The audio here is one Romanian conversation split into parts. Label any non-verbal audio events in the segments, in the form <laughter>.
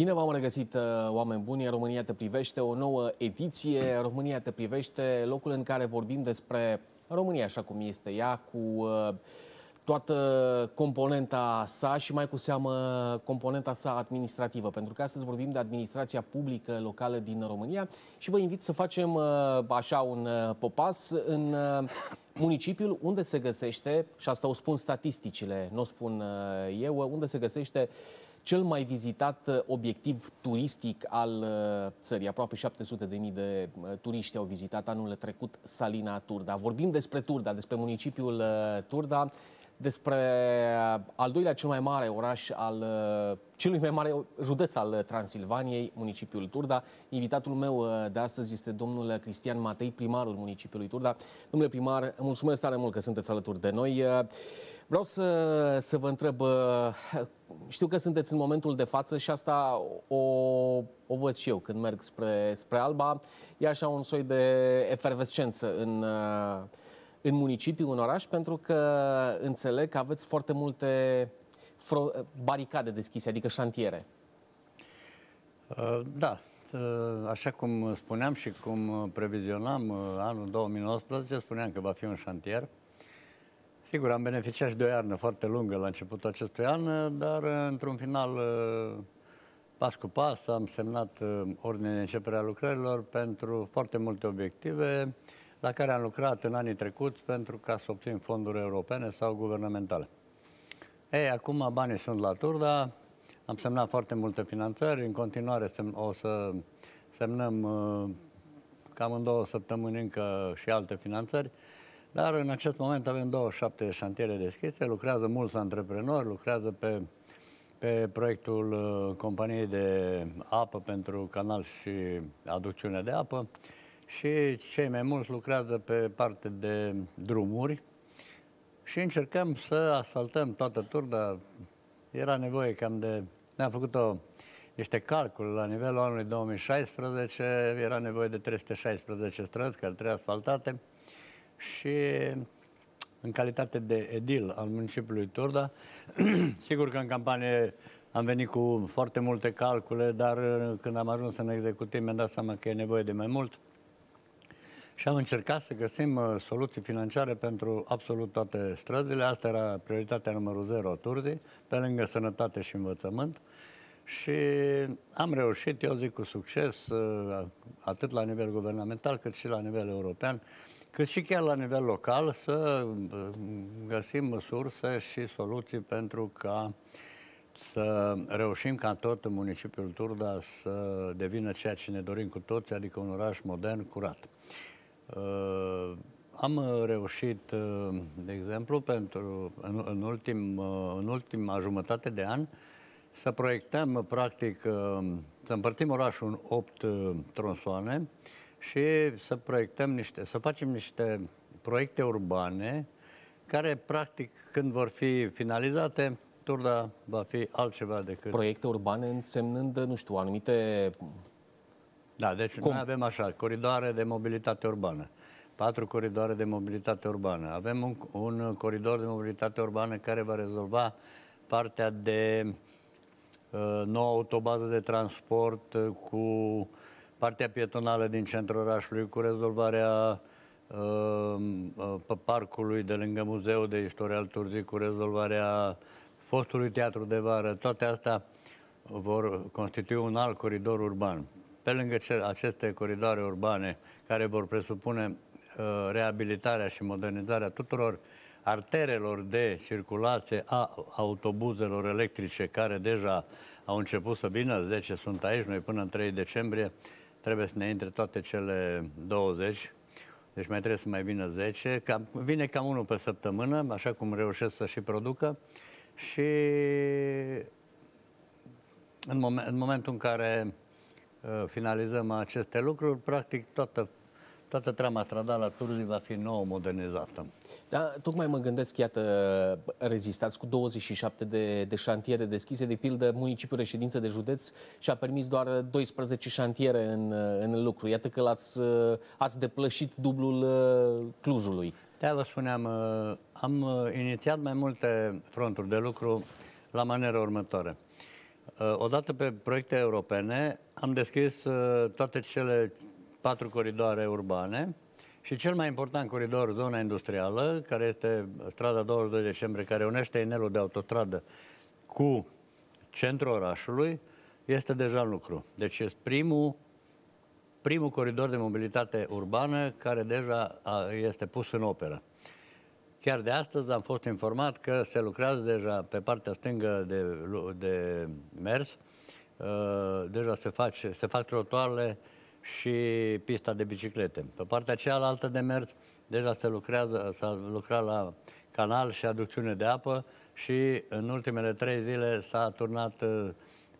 Bine v-am regăsit, uh, oameni buni. România te privește, o nouă ediție. România te privește, locul în care vorbim despre România așa cum este ea, cu uh, toată componenta sa și mai cu seamă componenta sa administrativă, pentru că astăzi vorbim de administrația publică locală din România și vă invit să facem uh, așa un popas în municipiul unde se găsește, și asta o spun statisticile, nu o spun eu, unde se găsește cel mai vizitat uh, obiectiv turistic al uh, țării. Aproape 700 de mii de uh, turiști au vizitat anul trecut Salina Turda. Vorbim despre Turda, despre municipiul Turda, despre al doilea cel mai mare oraș al celui mai mare județ al Transilvaniei, municipiul Turda. Invitatul meu de astăzi este domnul Cristian Matei, primarul municipiului Turda. Domnule primar, mulțumesc tare mult că sunteți alături de noi. Vreau să, să vă întreb, știu că sunteți în momentul de față și asta o, o văd și eu când merg spre, spre Alba. E așa un soi de efervescență în, în municipiu, în oraș, pentru că înțeleg că aveți foarte multe baricade deschise, adică șantiere. Uh, da, uh, așa cum spuneam și cum previzionam uh, anul 2019, spuneam că va fi un șantier. Sigur, am beneficiat și de o iarnă foarte lungă la începutul acestui an, dar într-un final, pas cu pas, am semnat ordine de începere a lucrărilor pentru foarte multe obiective la care am lucrat în anii trecuți pentru ca să obțin fonduri europene sau guvernamentale. Ei, acum banii sunt la Turda, am semnat foarte multe finanțări, în continuare o să semnăm cam în două săptămâni încă și alte finanțări. Dar în acest moment avem 27 șantiere deschise, lucrează mulți antreprenori, lucrează pe, pe proiectul uh, companiei de apă pentru canal și aducțiune de apă și cei mai mulți lucrează pe parte de drumuri. Și încercăm să asfaltăm toată turda. Era nevoie cam de... Ne-am făcut o, niște calcule la nivelul anului 2016, era nevoie de 316 străzi care trebuie asfaltate. Și în calitate de edil al municipiului Turda, <clears throat> sigur că în campanie am venit cu foarte multe calcule, dar uh, când am ajuns în executiv mi-am dat seama că e nevoie de mai mult și am încercat să găsim uh, soluții financiare pentru absolut toate străzile. Asta era prioritatea numărul 0 a Turzii, pe lângă sănătate și învățământ. Și am reușit, eu zic, cu succes, uh, atât la nivel guvernamental cât și la nivel european, cât și chiar la nivel local să uh, găsim surse și soluții pentru ca să reușim ca tot municipiul Turda să devină ceea ce ne dorim cu toți, adică un oraș modern, curat. Uh, am reușit, uh, de exemplu, pentru, în, în, ultim, în ultima jumătate de an, să proiectăm, practic, să împărțim orașul în 8 tronsoane, și să proiectăm niște, să facem niște proiecte urbane care, practic, când vor fi finalizate, Turda va fi altceva decât... Proiecte urbane însemnând, nu știu, anumite... Da, deci Cum? noi avem așa, coridoare de mobilitate urbană. Patru coridoare de mobilitate urbană. Avem un, un coridor de mobilitate urbană care va rezolva partea de uh, nouă autobază de transport uh, cu partea pietonală din centrul orașului cu rezolvarea uh, uh, parcului de lângă Muzeul de Istorie al Turzii, cu rezolvarea fostului teatru de vară, toate astea vor constitui un alt coridor urban. Pe lângă aceste coridoare urbane care vor presupune uh, reabilitarea și modernizarea tuturor arterelor de circulație a autobuzelor electrice care deja au început să vină, 10 sunt aici, noi până în 3 decembrie trebuie să ne intre toate cele 20, deci mai trebuie să mai vină 10, cam, vine cam unul pe săptămână, așa cum reușesc să și producă și în, moment, în momentul în care uh, finalizăm aceste lucruri, practic toată, toată trama stradală a Turzii va fi nouă modernizată. Da, tocmai mă gândesc, iată, rezistați cu 27 de, de șantiere deschise, de pildă municipiul reședință de județ și a permis doar 12 șantiere în, în lucru. Iată că l-ați ați depășit dublul Clujului. Da, vă spuneam, am inițiat mai multe fronturi de lucru la manieră următoare. Odată pe proiecte europene am deschis toate cele patru coridoare urbane și cel mai important coridor, zona industrială, care este strada 22 decembrie, care unește inelul de autostradă cu centrul orașului, este deja în lucru. Deci este primul, primul coridor de mobilitate urbană care deja este pus în operă. Chiar de astăzi am fost informat că se lucrează deja pe partea stângă de, de mers, uh, deja se, face, se fac trotuarele și pista de biciclete. Pe partea cealaltă de mers, deja se lucrează, s-a lucrat la canal și aducțiune de apă și în ultimele trei zile s-a turnat uh,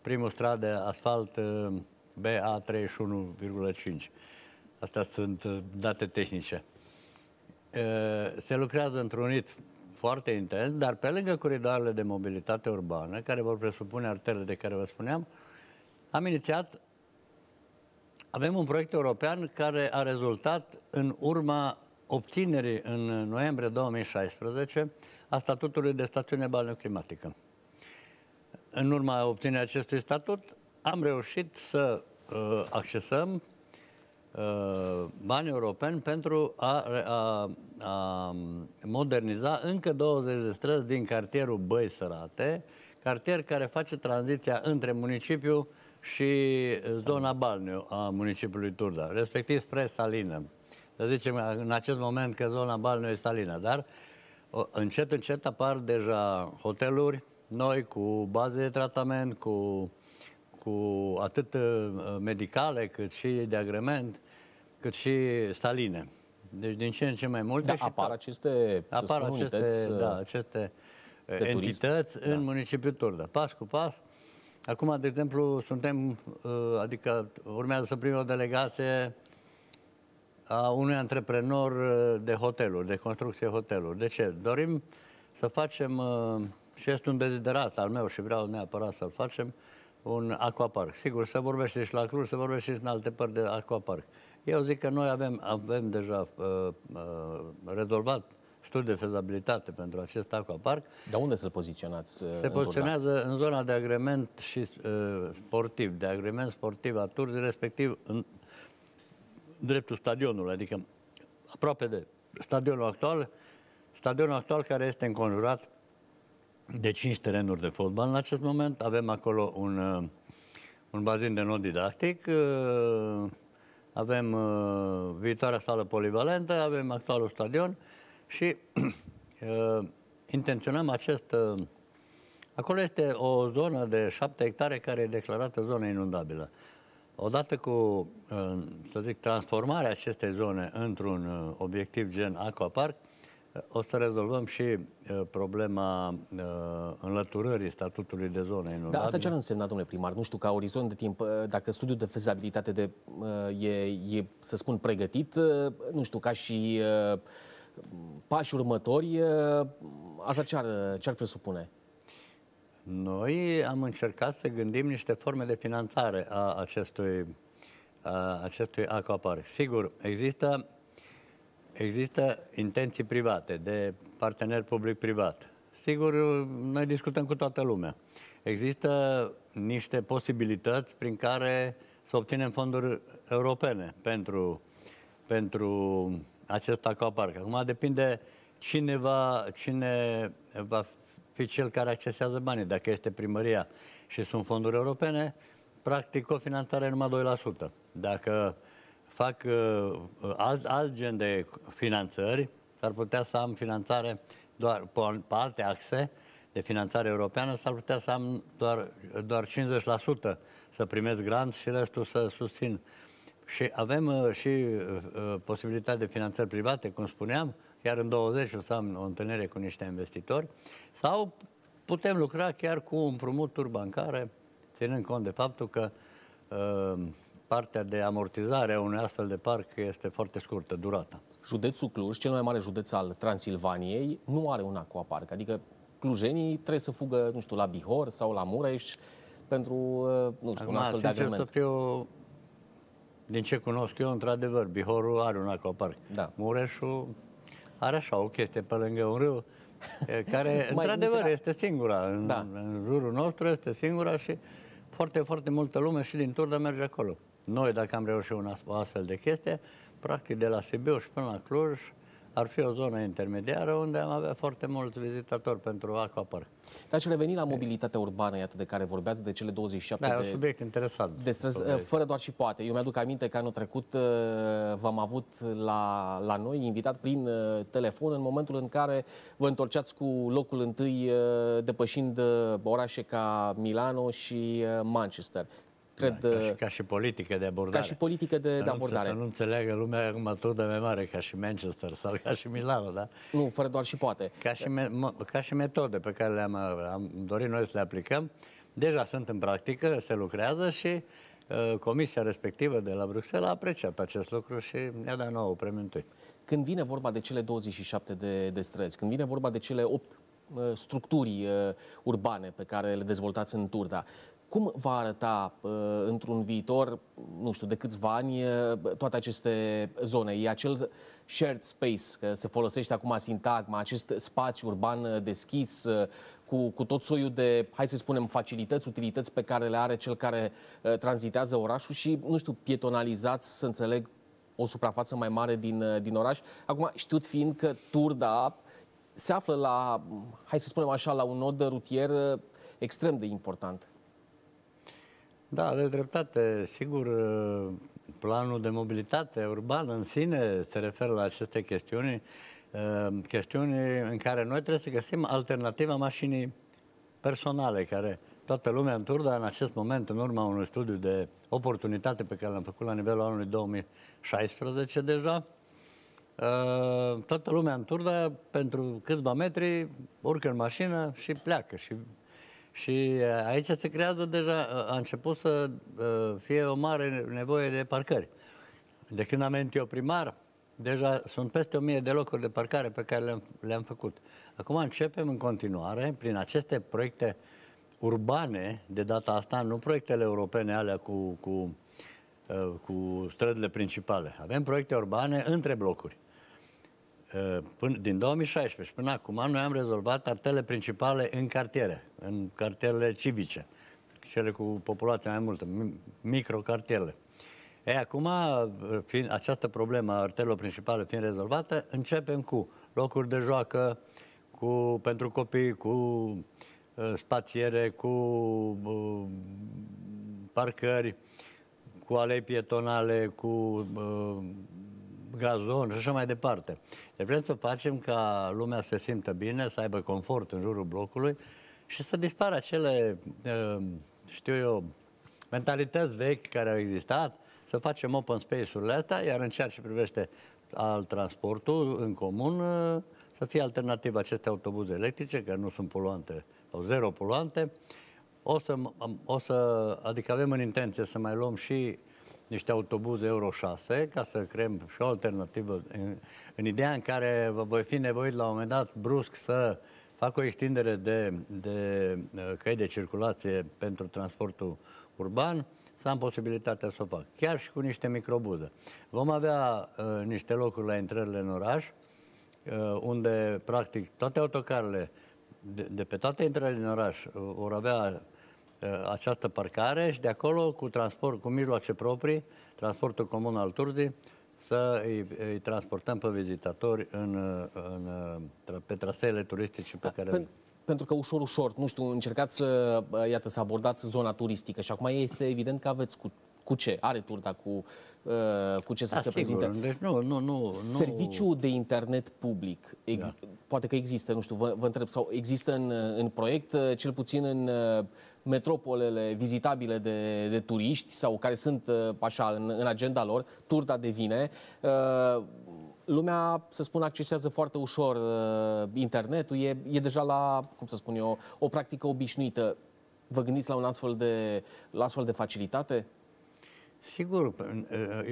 primul strat de asfalt uh, BA31,5. Astea sunt uh, date tehnice. Se lucrează într-un ritm foarte intens, dar pe lângă coridoarele de mobilitate urbană, care vor presupune arterele de care vă spuneam, am inițiat avem un proiect european care a rezultat în urma obținerii în noiembrie 2016 a statutului de stațiune balneoclimatică. În urma obținerii acestui statut am reușit să uh, accesăm uh, bani europeni pentru a, a, a moderniza încă 20 de străzi din cartierul Băi Sărate, cartier care face tranziția între municipiu și zona Balneu a municipiului Turda, respectiv spre Salină. Să zicem în acest moment că zona Balneu e Salină, dar încet, încet apar deja hoteluri noi cu baze de tratament, cu, cu atât uh, medicale cât și de agrement, cât și saline. Deci din ce în ce mai multe. Da, apar aceste, apar aceste, unități, da, uh, aceste entități turism. în da. municipiul Turda. Pas cu pas, Acum, de exemplu, suntem, uh, adică urmează să primim o delegație a unui antreprenor uh, de hoteluri, de construcție hoteluri. De ce? Dorim să facem, uh, și este un deziderat al meu și vreau neapărat să-l facem, un aquapark. Sigur, se vorbește și la Cluj, se vorbește și în alte părți de aquapark. Eu zic că noi avem, avem deja uh, uh, rezolvat studiu de fezabilitate pentru acest aquapark. Dar unde să-l poziționați? Uh, Se în poziționează în zona de agrement și uh, sportiv, de agrement sportiv a Turzii, respectiv în dreptul stadionului, adică aproape de stadionul actual, stadionul actual care este înconjurat de cinci terenuri de fotbal în acest moment. Avem acolo un, uh, un bazin de nod didactic, uh, avem viitoarea sală polivalentă, avem actualul stadion și <clears throat> uh, intenționăm acest... Uh, acolo este o zonă de 7 hectare care e declarată zonă inundabilă. Odată cu, uh, să zic, transformarea acestei zone într-un uh, obiectiv gen aquapark, uh, o să rezolvăm și uh, problema uh, înlăturării statutului de zonă inundabilă. Da, asta ce ar însemna, domnule primar? Nu știu, ca orizont de timp, uh, dacă studiul de fezabilitate de, uh, e, e, să spun, pregătit, uh, nu știu, ca și uh, pași următori, asta ce ar, ce ar presupune? Noi am încercat să gândim niște forme de finanțare a acestui, a acestui aquapark. Sigur, există, există intenții private, de partener public-privat. Sigur, noi discutăm cu toată lumea. Există niște posibilități prin care să obținem fonduri europene pentru, pentru acest aquapark. Acum depinde cine va, cine va fi cel care accesează banii. Dacă este primăria și sunt fonduri europene, practic cofinanțarea numai 2%. Dacă fac uh, alt, alt gen de finanțări, s-ar putea să am finanțare doar pe, pe alte axe de finanțare europeană, s-ar putea să am doar, doar 50% să primesc grant și restul să susțin. Și avem uh, și uh, uh, posibilitatea de finanțări private, cum spuneam, chiar în 20 o să am o întâlnire cu niște investitori, sau putem lucra chiar cu împrumuturi bancare, ținând cont de faptul că uh, partea de amortizare a unui astfel de parc este foarte scurtă, durata. Județul Cluj, cel mai mare județ al Transilvaniei, nu are un aquapark. Adică clujenii trebuie să fugă, nu știu, la Bihor sau la Mureș pentru, uh, nu știu, Acum, un astfel de agrement. să fiu, din ce cunosc eu, într-adevăr, Bihorul are un aquapark. Da. Mureșul are așa o chestie pe lângă un râu, <laughs> care, într-adevăr, este singura. În, da. în jurul nostru este singura și foarte, foarte multă lume și din Turda merge acolo. Noi, dacă am reușit un astfel de chestie, practic de la Sibiu și până la Cluj, ar fi o zonă intermediară unde am avea foarte mulți vizitatori pentru aquapark. Dar ce reveni la mobilitatea urbană, iată, de care vorbeați, de cele 27 da, de... Da, un subiect interesant. De străzi, fără doar și poate. Eu mi-aduc aminte că anul trecut uh, v-am avut la, la noi, invitat prin uh, telefon, în momentul în care vă întorceați cu locul întâi, uh, depășind orașe ca Milano și Manchester cred... Da, ca, și, ca și politică de abordare. Ca și politică de, să de abordare. Să nu înțeleagă lumea acum tot de mai mare, ca și Manchester sau ca și Milano, da? Nu, fără doar și poate. Ca și, me, ca și metode pe care le-am am dorit noi să le aplicăm, deja sunt în practică, se lucrează și uh, comisia respectivă de la Bruxelles a apreciat acest lucru și ne-a dat nouă premiu întâi. Când vine vorba de cele 27 de, de străzi, când vine vorba de cele 8 uh, structuri uh, urbane pe care le dezvoltați în Turda. Cum va arăta uh, într-un viitor, nu știu, de câțiva ani, uh, toate aceste zone? E acel shared space, că se folosește acum sintagma, acest spațiu urban uh, deschis, uh, cu, cu tot soiul de, hai să spunem, facilități, utilități pe care le are cel care uh, tranzitează orașul și, nu știu, pietonalizați, să înțeleg, o suprafață mai mare din, uh, din oraș. Acum, știut fiind că Turda se află la, hai să spunem așa, la un nod rutier uh, extrem de important. Da, aveți dreptate. Sigur, planul de mobilitate urbană în sine se referă la aceste chestiuni, uh, chestiuni în care noi trebuie să găsim alternativa mașinii personale, care toată lumea în Turda în acest moment, în urma unui studiu de oportunitate pe care l-am făcut la nivelul anului 2016 deja, uh, toată lumea în Turda, pentru câțiva metri, urcă în mașină și pleacă și și uh, aici se creează deja, uh, a început să uh, fie o mare nevoie de parcări. De când am venit eu primar, deja sunt peste 1000 de locuri de parcare pe care le-am, le-am făcut. Acum începem în continuare, prin aceste proiecte urbane, de data asta, nu proiectele europene alea cu, cu, cu străzile principale. Avem proiecte urbane între blocuri. Uh, până, din 2016 până acum, noi am rezolvat artele principale în cartiere, în cartierele civice, cele cu populația mai multă, microcartierele. E, acum, uh, fiind această problemă a artelelor principale fiind rezolvată, începem cu locuri de joacă cu, pentru copii, cu uh, spațiere, cu uh, parcări, cu alei pietonale, cu uh, gazon și așa mai departe. Deci vrem să facem ca lumea să se simtă bine, să aibă confort în jurul blocului și să dispară acele, uh, știu eu, mentalități vechi care au existat, să facem open space-urile astea, iar în ceea ce privește al transportul în comun, uh, să fie alternativă aceste autobuze electrice, care nu sunt poluante sau zero poluante. O să, o să, adică avem în intenție să mai luăm și niște autobuze Euro 6 ca să creăm și o alternativă în, în ideea în care vă voi fi nevoit la un moment dat brusc să fac o extindere de, de uh, căi de circulație pentru transportul urban, să am posibilitatea să o fac. Chiar și cu niște microbuze. Vom avea uh, niște locuri la intrările în oraș, uh, unde, practic, toate autocarele de, de pe toate intrările în oraș uh, vor avea Uh, această parcare și de acolo cu transport, cu mijloace proprii, transportul comun al Turzii, să îi, îi transportăm pe vizitatori în, în, pe traseele turistice pe care... Pen, pentru că ușor, ușor, nu știu, încercați să, iată, să abordați zona turistică și acum este evident că aveți cu, cu ce? Are Turda cu, uh, cu ce să A, se sigur. prezinte. Deci nu, nu, nu, Serviciul de internet public, ex, da. poate că există, nu știu, vă, vă întreb, sau există în, în proiect, cel puțin în metropolele vizitabile de, de turiști sau care sunt uh, așa în, în agenda lor, Turda devine. Uh, lumea, să spun, accesează foarte ușor uh, internetul, e, e deja la, cum să spun eu, o practică obișnuită. Vă gândiți la un astfel de, la astfel de facilitate? Sigur,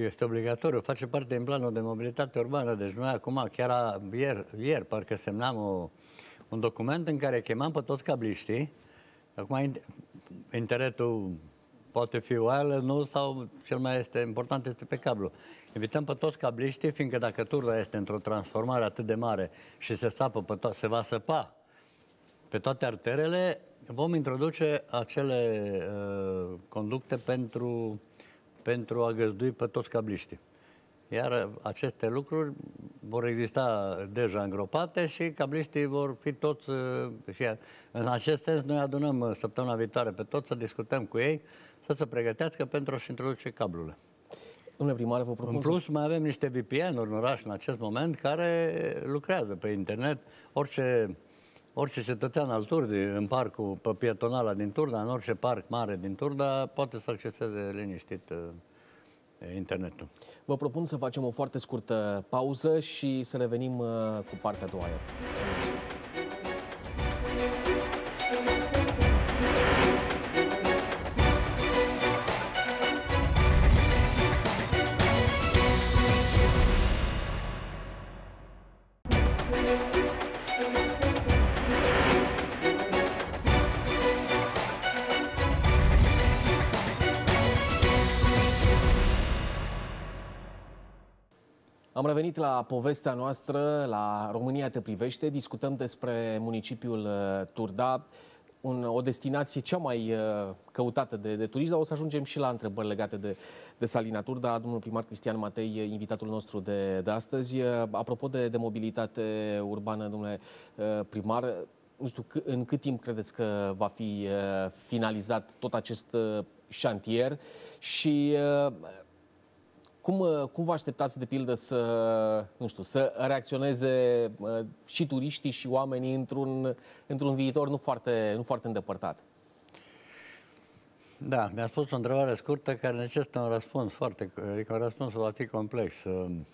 este obligatoriu, face parte din planul de mobilitate urbană. Deci noi acum, chiar ieri, ieri parcă semnam o, un document în care chemam pe toți cabliștii. Acum internetul poate fi wireless, nu, sau cel mai este important este pe cablu. Invităm pe toți cabliștii, fiindcă dacă turda este într-o transformare atât de mare și se sapă pe to- se va săpa pe toate arterele, vom introduce acele uh, conducte pentru, pentru a găzdui pe toți cabliștii. Iar aceste lucruri vor exista deja îngropate și cabliștii vor fi toți... Uh, și în acest sens, noi adunăm uh, săptămâna viitoare pe toți să discutăm cu ei, să se pregătească pentru a-și introduce cablurile. Domnule primar, vă propun În plus, să... mai avem niște VPN-uri în oraș în acest moment care lucrează pe internet. Orice, orice cetățean al Turdii, în parcul pe pietonala din Turda, în orice parc mare din Turda, poate să acceseze liniștit uh, internetul. Vă propun să facem o foarte scurtă pauză și să revenim uh, cu partea a doua. Am revenit la povestea noastră, la România te privește. Discutăm despre municipiul uh, Turda, un, o destinație cea mai uh, căutată de, de turiști, dar o să ajungem și la întrebări legate de, de Salina Turda. Domnul primar Cristian Matei, invitatul nostru de, de astăzi. Uh, apropo de, de mobilitate urbană, domnule primar, nu știu, în cât timp credeți că va fi finalizat tot acest șantier și cum, uh, cum vă așteptați, de pildă, să, nu știu, să reacționeze uh, și turiștii și oamenii într-un, într-un viitor nu foarte, nu foarte îndepărtat? Da, mi-a spus o întrebare scurtă care necesită un răspuns foarte, adică un răspuns va fi complex. Um,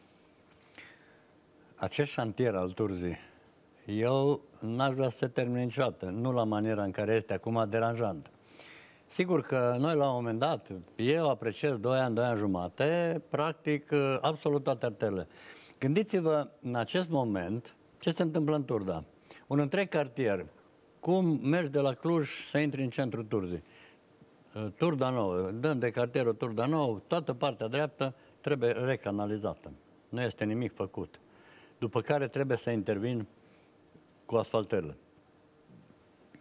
acest șantier al Turzii, eu n-aș vrea să se termine niciodată, nu la maniera în care este acum deranjant. Sigur că noi la un moment dat, eu apreciez 2 ani, 2 ani jumate, practic absolut toate arterele. Gândiți-vă în acest moment ce se întâmplă în Turda. Un întreg cartier, cum mergi de la Cluj să intri în centrul Turzii. Turda nouă, dăm de cartierul Turda nouă, toată partea dreaptă trebuie recanalizată. Nu este nimic făcut. După care trebuie să intervin cu asfaltările.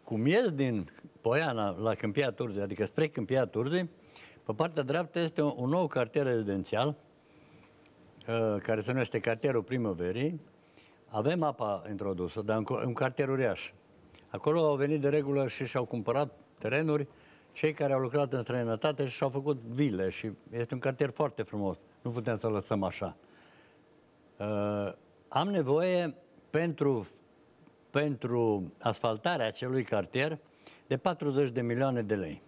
Cum ies din Poiana la Câmpia Turzii, adică spre Câmpia Turzii, pe partea dreaptă este un, un nou cartier rezidențial, uh, care se numește cartierul primăverii. Avem apa introdusă, dar un, un cartier uriaș. Acolo au venit de regulă și și-au cumpărat terenuri cei care au lucrat în străinătate și și-au făcut vile și este un cartier foarte frumos. Nu putem să lăsăm așa. Uh, am nevoie pentru, pentru asfaltarea acelui cartier de 40 de milioane de lei.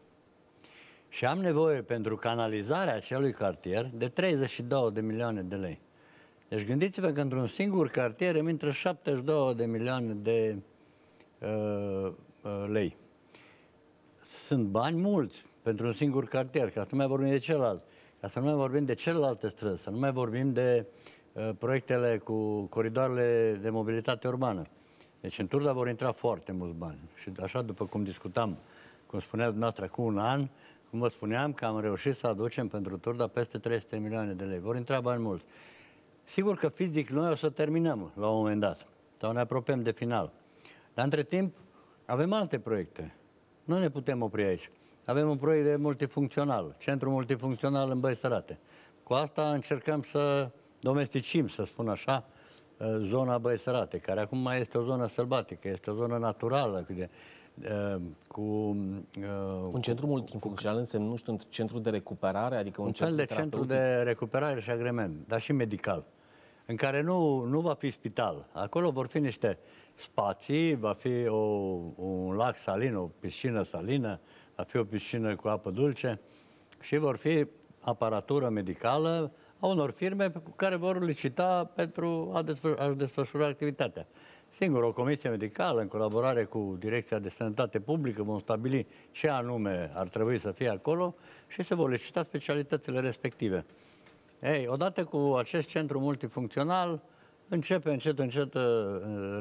Și am nevoie pentru canalizarea acelui cartier de 32 de milioane de lei. Deci gândiți-vă că într-un singur cartier îmi intră 72 de milioane de uh, uh, lei. Sunt bani mulți pentru un singur cartier, ca să nu mai vorbim de celălalt, ca să nu mai vorbim de celelalte străzi, să nu mai vorbim de uh, proiectele cu coridoarele de mobilitate urbană. Deci în Turda vor intra foarte mulți bani. Și așa, după cum discutam, cum spunea dumneavoastră, cu un an, cum vă spuneam că am reușit să aducem pentru Turda peste 300 milioane de lei. Vor intra bani mulți. Sigur că fizic noi o să terminăm la un moment dat, sau ne apropiem de final. Dar între timp avem alte proiecte. Nu ne putem opri aici. Avem un proiect de multifuncțional, centru multifuncțional în Băi Sărate. Cu asta încercăm să domesticim, să spun așa, Uh, zona Băi Sărate, care acum mai este o zonă sălbatică, este o zonă naturală, de, uh, cu... Uh, un centru multifuncțional înseamnă, nu știu, un centru de recuperare, adică un, un centru fel de centru de recuperare și agrement, dar și medical, în care nu, nu va fi spital. Acolo vor fi niște spații, va fi o, un lac salin, o piscină salină, va fi o piscină cu apă dulce și vor fi aparatură medicală, a unor firme cu care vor licita pentru a, desfășura, a desfășura activitatea. Singur, o comisie medicală, în colaborare cu Direcția de Sănătate Publică, vom stabili ce anume ar trebui să fie acolo și se vor licita specialitățile respective. Ei, odată cu acest centru multifuncțional, începe încet, încet uh,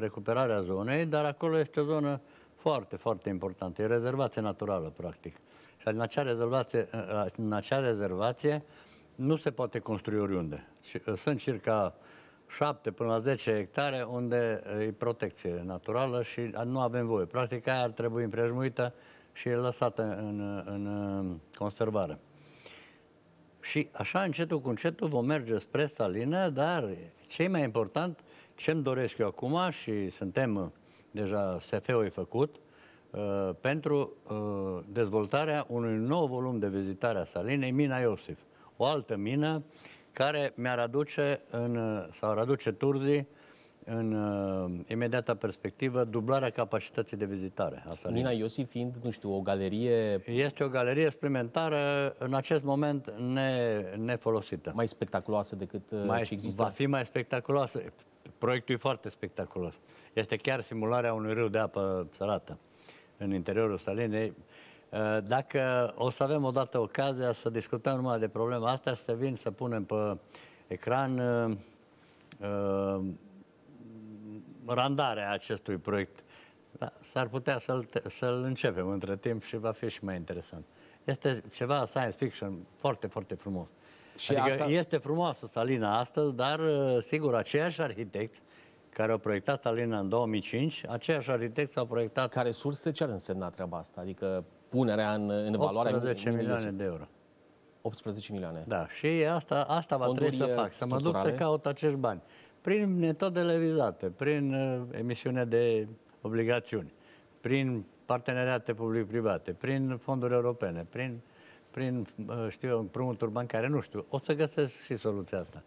recuperarea zonei, dar acolo este o zonă foarte, foarte importantă. E rezervație naturală, practic. Și în acea rezervație, uh, în acea rezervație nu se poate construi oriunde. Uh, sunt circa 7 până la 10 hectare unde e protecție naturală și nu avem voie. Practic aia ar trebui împrejmuită și e lăsată în, în conservare. Și așa încetul cu încetul vom merge spre Salină, dar ce mai important, ce îmi doresc eu acum și suntem deja SF-ul e făcut, uh, pentru uh, dezvoltarea unui nou volum de vizitare a Salinei, Mina Iosif. O altă mină care mi-ar aduce, în, sau ar aduce Turzii în uh, imediata perspectivă dublarea capacității de vizitare a Salinei. Mina Iosif fiind, nu știu, o galerie... Este o galerie experimentară în acest moment ne, nefolosită. Mai spectaculoasă decât uh, mai, ce există? Va fi mai spectaculoasă. Proiectul e foarte spectaculos. Este chiar simularea unui râu de apă sărată în interiorul Salinei. Uh, dacă o să avem odată ocazia să discutăm numai de problema asta, să vin să punem pe ecran uh, uh, randarea acestui proiect. Da, s-ar putea să-l, să-l începem între timp și va fi și mai interesant. Este ceva science fiction foarte, foarte frumos. Și adică asta... este frumoasă Salina astăzi, dar uh, sigur, aceiași arhitecți care au proiectat Salina în 2005, aceiași arhitecți au proiectat... Care surse ce ar însemna treaba asta? Adică punerea în, în valoare... 18 milioane de euro. 18 milioane. Da, și asta, asta va trebui să fac, să mă duc să caut acești bani. Prin metodele vizate, prin uh, emisiune de obligațiuni, prin parteneriate public-private, prin fonduri europene, prin, prin uh, știu eu, împrumuturi bancare, nu știu. O să găsesc și soluția asta.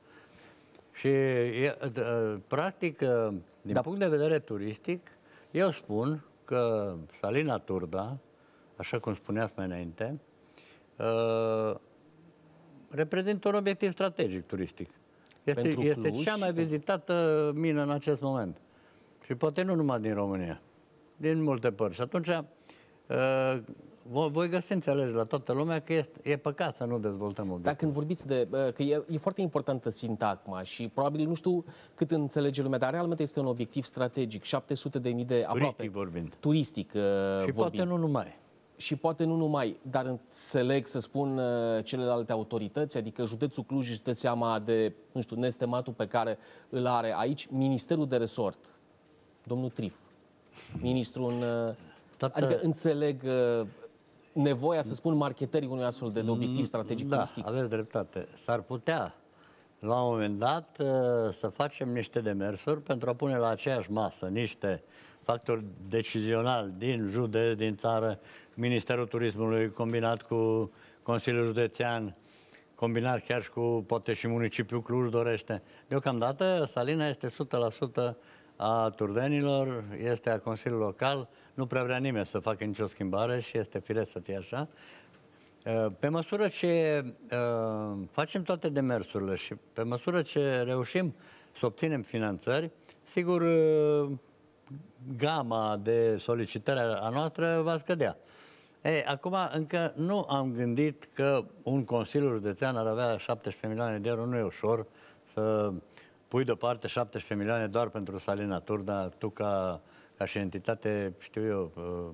Și, uh, practic, uh, din da. punct de vedere turistic, eu spun că Salina Turda, așa cum spuneați mai înainte, uh, reprezintă un obiectiv strategic turistic. Este, Pentru este cea mai vizitată mină în acest moment. Și poate nu numai din România, din multe părți. Și atunci uh, voi găsi înțelegere la toată lumea că este, e păcat să nu dezvoltăm obiectul. Dar când vorbiți de... Uh, că e, e foarte importantă sintagma și probabil nu știu cât înțelege lumea, dar realmente este un obiectiv strategic. 700 de mii de aproape... Turistic vorbind. Turistic uh, Și vorbind. poate nu numai și poate nu numai, dar înțeleg să spun uh, celelalte autorități, adică județul Cluj își dă seama de, nu știu, nestematul pe care îl are aici, Ministerul de Resort, domnul Trif, ministrul în... Uh, Toată... Adică înțeleg uh, nevoia, să spun, marketării unui astfel de, de obiectiv strategic da, turistic. aveți dreptate. S-ar putea, la un moment dat, să facem niște demersuri pentru a pune la aceeași masă niște factori decizionali din județ, din țară, Ministerul Turismului, combinat cu Consiliul Județean, combinat chiar și cu, poate și municipiul Cluj dorește. Deocamdată, Salina este 100% a turdenilor, este a Consiliului Local, nu prea vrea nimeni să facă nicio schimbare și este firesc să fie așa. Pe măsură ce uh, facem toate demersurile și pe măsură ce reușim să obținem finanțări, sigur, uh, gama de solicitări a noastră va scădea. Ei, acum încă nu am gândit că un Consiliu Județean ar avea 17 milioane de euro. Nu e ușor să pui deoparte 17 milioane doar pentru Salina Turda, tu ca, ca și entitate, știu eu, uh,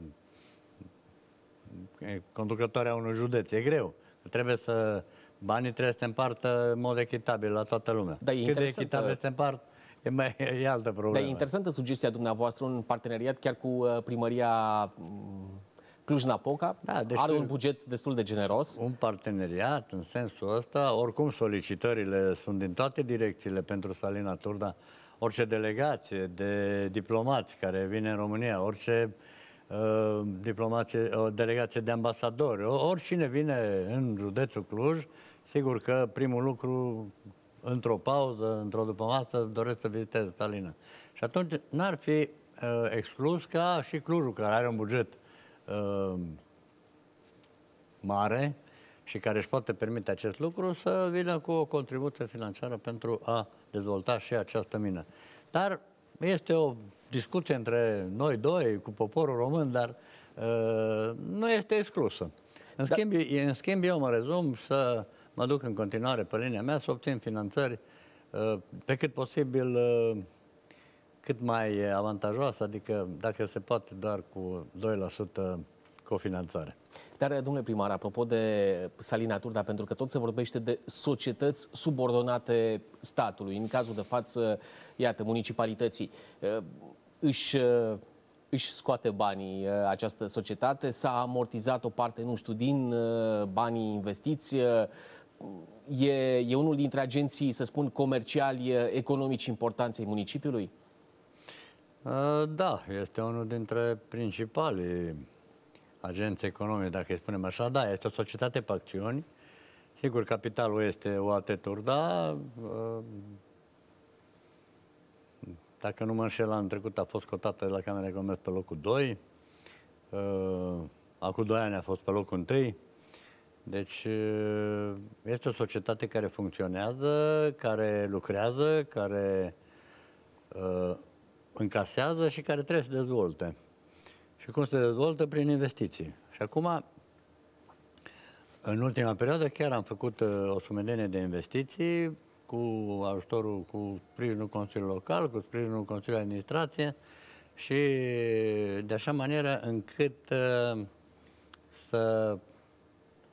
conducătoarea unui județ. E greu. Trebuie să... Banii trebuie să se împartă în mod echitabil la toată lumea. Da, Cât de echitabil se împart, e, mai, e altă problemă. Dar e interesantă sugestia dumneavoastră, un parteneriat chiar cu uh, primăria mm, Cluj-Napoca da, deci are un buget destul de generos. Un parteneriat în sensul ăsta, oricum solicitările sunt din toate direcțiile pentru Salina Turda, orice delegație de diplomați care vine în România, orice uh, diplomație, o delegație de ambasadori, oricine vine în județul Cluj, sigur că primul lucru, într-o pauză, într-o dupămasă, doresc să viziteze Salina. Și atunci n-ar fi uh, exclus ca și Clujul, care are un buget uh, mare și care își poate permite acest lucru să vină cu o contribuție financiară pentru a dezvolta și această mină. Dar este o discuție între noi doi, cu poporul român, dar uh, nu este exclusă. În, da. schimb, în schimb, eu mă rezum să mă duc în continuare pe linia mea, să obțin finanțări uh, pe cât posibil uh, cât mai avantajoasă, adică dacă se poate doar cu 2% cofinanțare. Dar, domnule primar, apropo de Salina Turda, pentru că tot se vorbește de societăți subordonate statului, în cazul de față, iată, municipalității, uh, își, uh, își scoate banii uh, această societate, s-a amortizat o parte, nu știu, din banii investiți, e, e unul dintre agenții, să spun, comerciali, economici importanței municipiului? Da, este unul dintre principalii agenți economici, dacă îi spunem așa, da, este o societate pe acțiuni. Sigur, capitalul este o Turda. Uh, dacă nu mă înșel, anul trecut a fost cotată la Camera de Comerț pe locul 2. Uh, acum 2 ani a fost pe locul 1. Deci uh, este o societate care funcționează, care lucrează, care încasează și care trebuie să dezvolte și cum se dezvoltă prin investiții. Și acum, în ultima perioadă, chiar am făcut uh, o sumedenie de investiții cu ajutorul, cu sprijinul Consiliului Local, cu sprijinul Consiliului Administrație și de așa manieră încât uh, să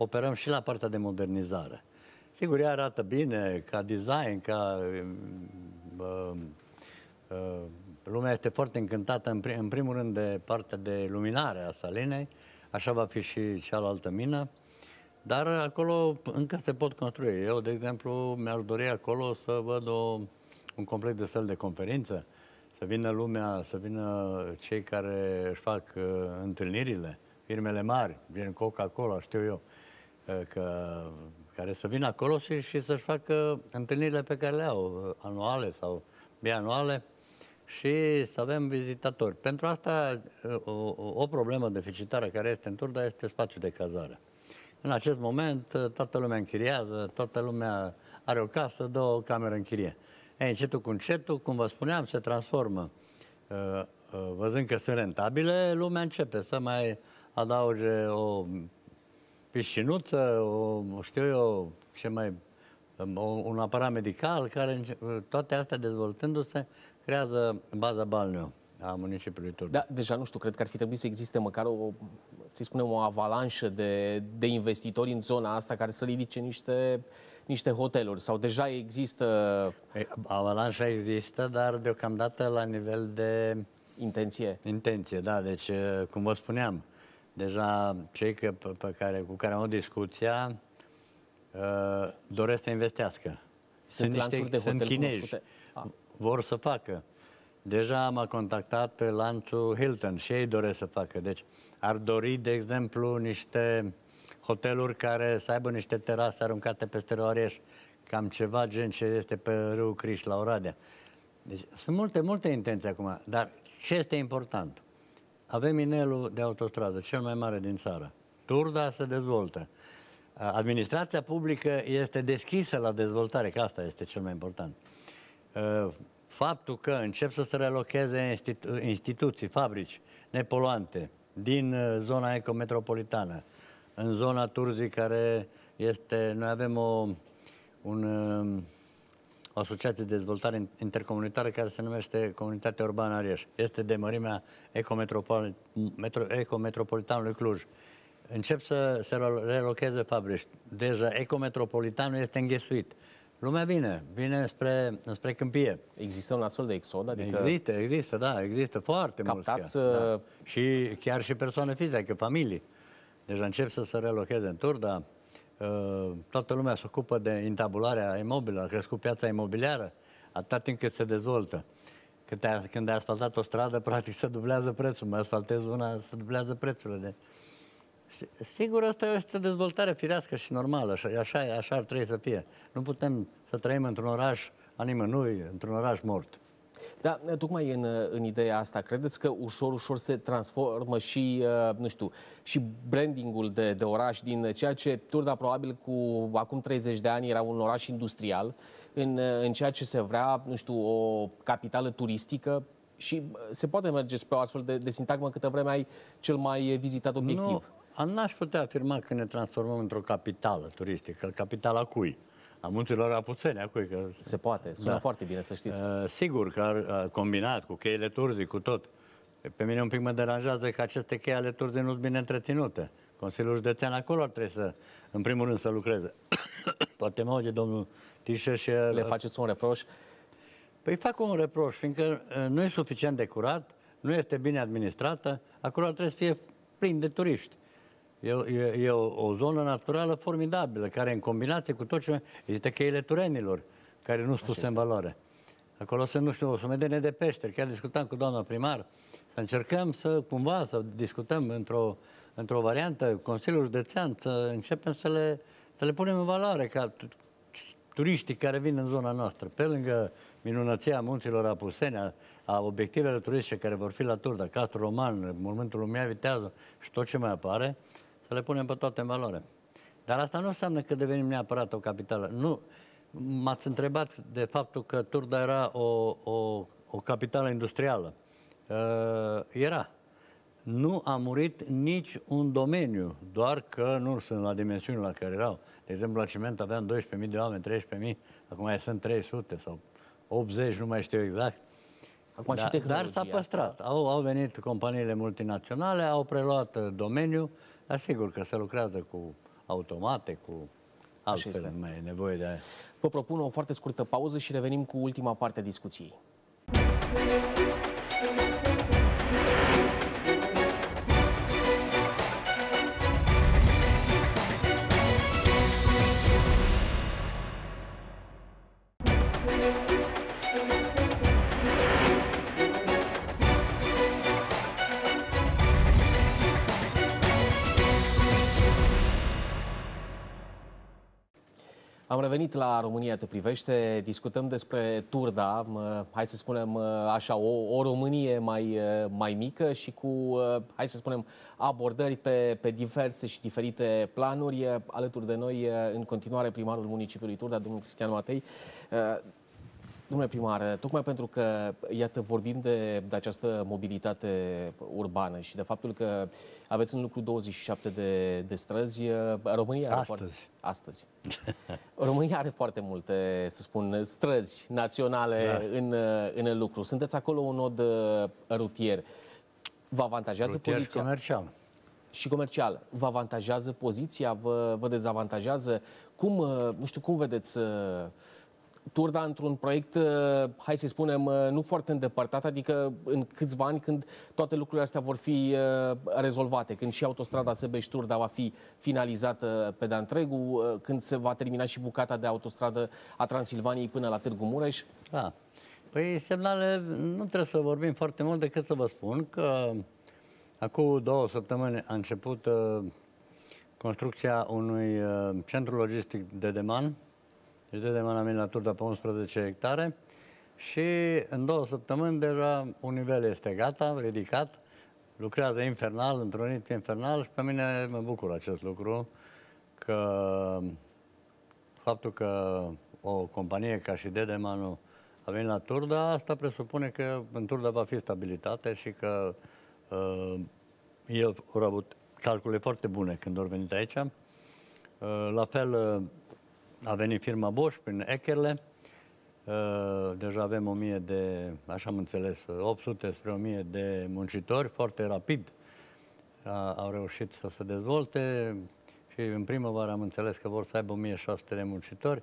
operăm și la partea de modernizare. Sigur, ea arată bine ca design, ca uh, uh, Lumea este foarte încântată, în, prim, în primul rând, de partea de luminare a salinei, așa va fi și cealaltă mină, dar acolo încă se pot construi. Eu, de exemplu, mi-aș dori acolo să văd o, un complex de săl de conferință, să vină lumea, să vină cei care își fac uh, întâlnirile, firmele mari, gen Coca-Cola, știu eu, uh, că, care să vină acolo și, și să-și facă întâlnirile pe care le au, uh, anuale sau bianuale, și să avem vizitatori. Pentru asta, o, o problemă deficitară care este în Turda este spațiul de cazare. În acest moment, toată lumea închiriază, toată lumea are o casă, dă o cameră în chirie. Ei, încetul cu încetul, cum vă spuneam, se transformă. Uh, uh, văzând că sunt rentabile, lumea începe să mai adauge o piscinuță, o, știu eu, ce mai, un aparat medical, care toate astea dezvoltându-se, creează baza balneo a municipiului Turda. Da, deja nu știu, cred că ar fi trebuit să existe măcar o, să spunem, o avalanșă de, de investitori în zona asta care să ridice niște, niște hoteluri sau deja există... Avalanșa există, dar deocamdată la nivel de... Intenție. Intenție, da. Deci, cum vă spuneam, deja cei că, pe care, cu care am o discuția uh, doresc să investească. Sunt, sunt niște, de hotel sunt chinezi vor să facă. Deja m-a contactat lanțul Hilton și ei doresc să facă. Deci ar dori, de exemplu, niște hoteluri care să aibă niște terase aruncate peste Roareș, cam ceva gen ce este pe râul Criș, la Oradea. Deci sunt multe, multe intenții acum, dar ce este important? Avem inelul de autostradă, cel mai mare din țară. Turda se dezvoltă. Administrația publică este deschisă la dezvoltare, că asta este cel mai important. Uh, faptul că încep să se relocheze institu- instituții, fabrici nepoluante din uh, zona ecometropolitană, în zona Turzii, care este, noi avem o, un, um, o asociație de dezvoltare intercomunitară care se numește Comunitatea Urbană Arieș. Este de mărimea ecometropol, metro, ecometropolitanului Cluj. Încep să se relocheze fabrici. Deja ecometropolitanul este înghesuit. Lumea vine, vine spre, spre câmpie. Există un astfel de exod? Adică există, există, da, există foarte captați, mulți. Chiar, da. Și chiar și persoane fizice, familii. Deja încep să se relocheze în Turda. Uh, toată lumea se ocupă de intabularea imobilă, a crescut piața imobiliară, atâta timp cât se dezvoltă. Când ai, când ai asfaltat o stradă, <laughs> practic se dublează prețul. Mai asfaltezi una, se dublează prețurile. De... Sigur, asta este o dezvoltare firească și normală, așa, așa, așa ar trebui să fie. Nu putem să trăim într-un oraș a nimănui, într-un oraș mort. Da, tocmai în, în ideea asta, credeți că ușor, ușor se transformă și, uh, nu știu, și brandingul de, de oraș din ceea ce Turda probabil cu acum 30 de ani era un oraș industrial, în, în ceea ce se vrea, nu știu, o capitală turistică și se poate merge spre o astfel de, de sintagmă câtă vreme ai cel mai vizitat obiectiv. Nu, n-aș putea afirma că ne transformăm într-o capitală turistică. Capitala cui? A munților Apuțeni, acui. Că... Se poate, sună da. foarte bine, să știți. Uh, sigur că uh, combinat cu cheile turzii, cu tot. Pe mine un pic mă deranjează că aceste chei ale turzii nu sunt bine întreținute. Consiliul Județean acolo ar trebui să, în primul rând, să lucreze. <coughs> Poate mă aude domnul Tișă și... Le uh, faceți un reproș? Păi fac un reproș, fiindcă uh, nu e suficient de curat, nu este bine administrată, acolo ar trebui să fie plin de turiști. E, e, e o, o zonă naturală formidabilă, care în combinație cu tot ce... Este cheile turenilor, care nu sunt puse în valoare. Acolo sunt, nu știu, o sumedenie de peșteri. Chiar discutam cu doamna primar să încercăm să, cumva, să discutăm într-o, într-o variantă, Consiliul Județean, să începem să le, să le punem în valoare ca turiștii care vin în zona noastră. Pe lângă minunăția munților Apuseni, a, a obiectivele turistice care vor fi la Turda, Castru Roman, Monumentul Lumea Vitează și tot ce mai apare, să le punem pe toate în valoare. Dar asta nu înseamnă că devenim neapărat o capitală. Nu. M-ați întrebat de faptul că Turda era o, o, o capitală industrială. Uh, era. Nu a murit nici un domeniu, doar că nu sunt la dimensiunile la care erau. De exemplu, la Ciment aveam 12.000 de oameni, 13.000, acum mai sunt 300 sau 80, nu mai știu exact. Acum da, dar s-a păstrat. Au, au venit companiile multinaționale, au preluat uh, domeniul, dar sigur că se lucrează cu automate, cu altfel, nu mai e nevoie de aia. Vă propun o foarte scurtă pauză și revenim cu ultima parte a discuției. Am revenit la România te privește, discutăm despre Turda, hai să spunem așa, o, o Românie mai, mai mică și cu, hai să spunem, abordări pe, pe diverse și diferite planuri. Alături de noi, în continuare, primarul municipiului Turda, domnul Cristian Matei. Domnule primar, tocmai pentru că, iată, vorbim de, de această mobilitate urbană și de faptul că aveți în lucru 27 de, de străzi, România are astăzi. Foarte, astăzi. <laughs> România are foarte multe, să spun, străzi naționale da. în, în lucru. Sunteți acolo un nod uh, rutier. Vă avantajează rutier poziția? comercial. Și comercial. Vă avantajează poziția? Vă, vă dezavantajează? Cum, uh, nu știu, cum vedeți uh, Turda într-un proiect, uh, hai să spunem, uh, nu foarte îndepărtat, adică în câțiva ani când toate lucrurile astea vor fi uh, rezolvate, când și autostrada Sebeș-Turda va fi finalizată pe de întregul, când se va termina și bucata de autostradă a Transilvaniei până la Târgu Mureș? Da. Păi semnale, nu trebuie să vorbim foarte mult decât să vă spun că acum două săptămâni a început construcția unui centru logistic de deman, deci de demanament la Turda pe 11 hectare și în două săptămâni deja un nivel este gata, ridicat, lucrează infernal, într-un ritm infernal și pe mine mă bucur acest lucru, că faptul că o companie ca și Dedemanu a venit la Turda, asta presupune că în Turda va fi stabilitate și că uh, el au avut calcule foarte bune când au venit aici. Uh, la fel, uh, a venit firma Bosch prin Eckerle. Uh, deja avem 1000 de, așa am înțeles, 800 spre 1000 de muncitori, foarte rapid au reușit să se dezvolte și în primăvară am înțeles că vor să aibă 1600 de muncitori